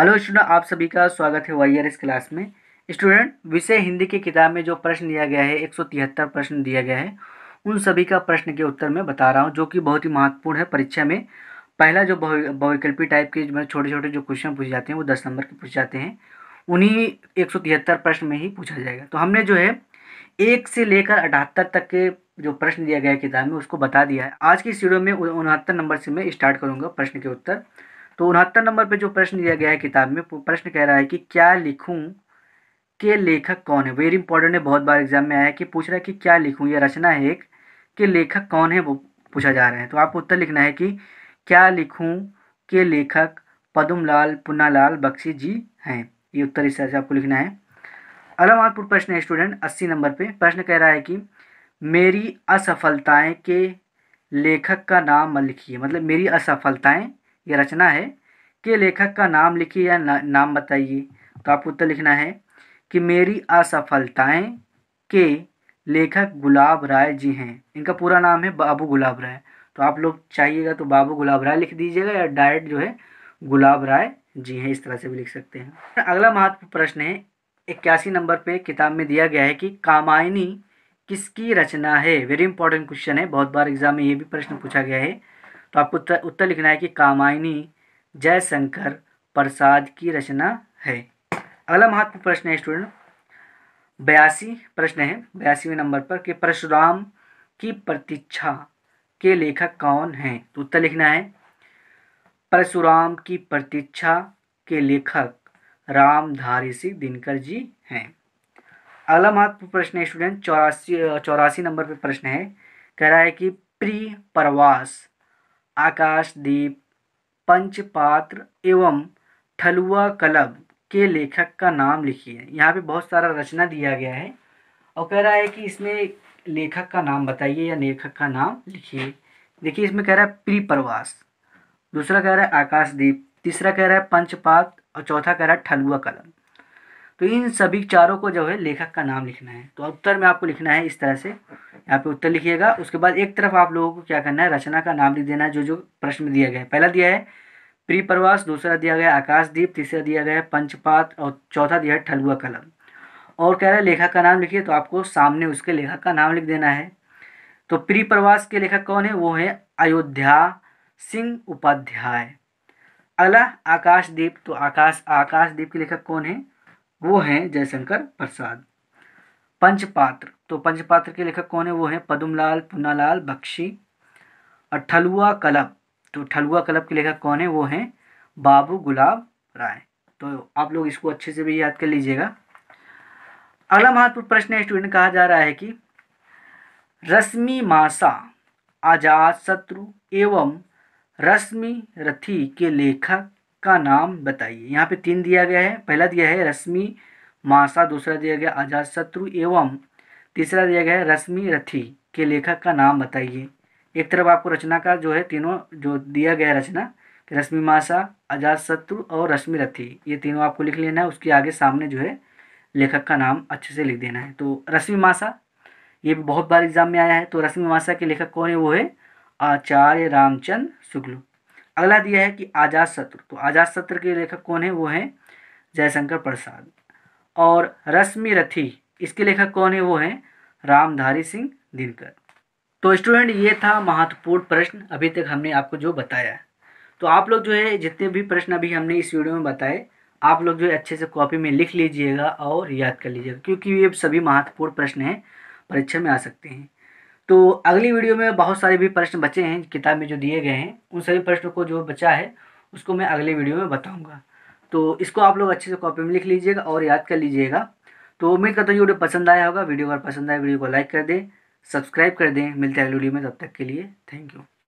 Hello student, आप सभी का स्वागत है वाई इस क्लास में। स्टूडेंट, विषय हिंदी की किताब में जो प्रश्न दिया गया है, एक सौ तिहत्तर प्रश्न दिया गया है, उन सभी का प्रश्न के उत्तर मैं बता रहा हूँ, जो कि बहुत ही महत्वपूर्ण है परीक्षा में। पहला जो बहुविकल्पी टाइप के छोटे छोटे जो क्वेश्चन पूछे जाते हैं, वो दस नंबर के पूछे जाते हैं। उन्हीं एक सौ तिहत्तर प्रश्न में ही पूछा जाएगा। तो हमने जो है, एक से लेकर अठहत्तर तक के जो प्रश्न दिया गया है किताब में, उसको बता दिया है। आज की इस में उनहत्तर नंबर से मैं स्टार्ट करूँगा प्रश्न के उत्तर। तो उनहत्तर नंबर पे जो प्रश्न दिया गया है किताब में प्रश्न कह रहा है कि क्या लिखूं के लेखक कौन है? वेरी इंपॉर्टेंट है, बहुत बार एग्ज़ाम में आया है कि पूछ रहा है कि क्या लिखूं? यह रचना है एक के लेखक कौन है वो पूछा जा रहा है। तो आपको उत्तर लिखना है कि क्या लिखूं के लेखक पदुमलाल पुन्नालाल बख्शी जी हैं। ये उत्तर इस तरह से आपको लिखना है। महत्वपूर्ण प्रश्न है स्टूडेंट अस्सी नंबर पे। प्रश्न कह रहा है कि मेरी असफलताएँ के लेखक का नाम लिखिए। मतलब मेरी असफलताएँ ये रचना है कि लेखक का नाम लिखिए या ना, नाम बताइए। तो आपको उत्तर लिखना है कि मेरी असफलताएँ के लेखक गुलाब राय जी हैं। इनका पूरा नाम है बाबू गुलाब राय। तो आप लोग चाहिएगा तो बाबू गुलाब राय लिख दीजिएगा या डायरेक्ट जो है गुलाब राय जी हैं इस तरह से भी लिख सकते हैं। अगला महत्वपूर्ण प्रश्न है इक्यासी नंबर पे किताब में दिया गया है कि कामायनी किसकी रचना है? वेरी इंपॉर्टेंट क्वेश्चन है। बहुत बार एग्ज़ाम में ये भी प्रश्न पूछा गया है। तो आपको उत्तर उत्तर लिखना है कि कामायनी जयशंकर प्रसाद की रचना है। अगला महत्वपूर्ण प्रश्न है स्टूडेंट बयासी प्रश्न है, बयासीवें नंबर पर, कि परशुराम की प्रतीक्षा के लेखक कौन हैं? तो उत्तर लिखना है, परशुराम की प्रतीक्षा के लेखक रामधारी सिंह दिनकर जी हैं। अगला महत्वपूर्ण प्रश्न है स्टूडेंट चौरासी चौरासी नंबर पर प्रश्न है, कह रहा है कि प्री प्रवास आकाशदीप पंचपात्र एवं ठलुआ कलब के लेखक का नाम लिखिए यहाँ पे बहुत सारा रचना दिया गया है। और कह रहा है कि इसमें लेखक का नाम बताइए या लेखक का नाम लिखिए। देखिए, इसमें कह रहा है प्री प्रवास दूसरा कह रहा है आकाशदीप तीसरा कह रहा है पंचपात, और चौथा कह रहा है ठलुआ कलम। तो इन सभी चारों को जो है लेखक का नाम लिखना है। तो उत्तर में आपको लिखना है इस तरह से। यहाँ पे उत्तर लिखिएगा। उसके बाद एक तरफ़ आप लोगों को क्या करना है, रचना का नाम लिख देना है, जो जो प्रश्न में दिया गया है। पहला दिया है प्री प्रवास दूसरा दिया गया आकाशदीप, तीसरा दिया गया है पंचपात और चौथा दिया है, ठलुआ कलम। और कह रहा है लेखक का नाम लिखिए तो आपको सामने उसके लेखक का नाम लिख देना है। तो प्री प्रवास के लेखक कौन है? वो है अयोध्या सिंह उपाध्याय। अगला, आकाशदीप। तो आकाश, आकाशदीप के लेखक कौन है? वो हैं जयशंकर प्रसाद। पंचपात्र। तो पंचपात्र के लेखक कौन है? वो हैं पदुमलाल, पुन्नालाल, बख्शी और ठलुआ कलब तो ठलुआ कलब के लेखक कौन है? वो हैं बाबू गुलाब राय। तो आप लोग इसको अच्छे से भी याद कर लीजिएगा। अगला महत्वपूर्ण प्रश्न स्टूडेंट कहा जा रहा है कि रश्मि मासा आज़ाद शत्रु एवं रश्मि रथी के लेखक का नाम बताइए। यहाँ पे तीन दिया गया है। पहला दिया है रश्मि, मासा, दूसरा दिया गया आज़ाद शत्रु एवं तीसरा दिया गया है रश्मि रथी के लेखक का नाम बताइए। एक तरफ़ आपको रचना का जो है तीनों जो दिया गया रचना रश्मि, मासा आज़ाद शत्रु और रश्मि रथी, ये तीनों आपको लिख लेना है। उसके आगे सामने जो है लेखक का नाम अच्छे से लिख देना है। तो रश्मि, मासा, ये बहुत बार एग्ज़ाम में आया है। तो रश्मि, मासा के लेखक कौन है? वो है आचार्य रामचंद्र शुक्ल। अगला दिया है कि आज़ाद सत्र। तो आज़ाद सत्र के लेखक कौन है? वो हैं जयशंकर प्रसाद। और रश्मि रथी, इसके लेखक कौन है? वो हैं रामधारी सिंह दिनकर। तो स्टूडेंट, ये था महत्वपूर्ण प्रश्न, अभी तक हमने आपको जो बताया तो आप लोग जो है, जितने भी प्रश्न अभी हमने इस वीडियो में बताए, आप लोग जो है, अच्छे से कॉपी में लिख लीजिएगा और याद कर लीजिएगा, क्योंकि ये सभी महत्वपूर्ण प्रश्न हैं, परीक्षा में आ सकते हैं। तो अगली वीडियो में बहुत सारे भी प्रश्न बचे हैं, किताब में जो दिए गए हैं, उन सभी प्रश्नों को जो बचा है, उसको मैं अगले वीडियो में बताऊँगा। तो इसको आप लोग अच्छे से कॉपी में लिख लीजिएगा और याद कर लीजिएगा। तो उम्मीद करता हूँ वीडियो पसंद आया होगा। वीडियो अगर पसंद आए वीडियो को लाइक कर दें सब्सक्राइब कर दें। मिलते हैं अगली वीडियो में, तब तक के लिए थैंक यू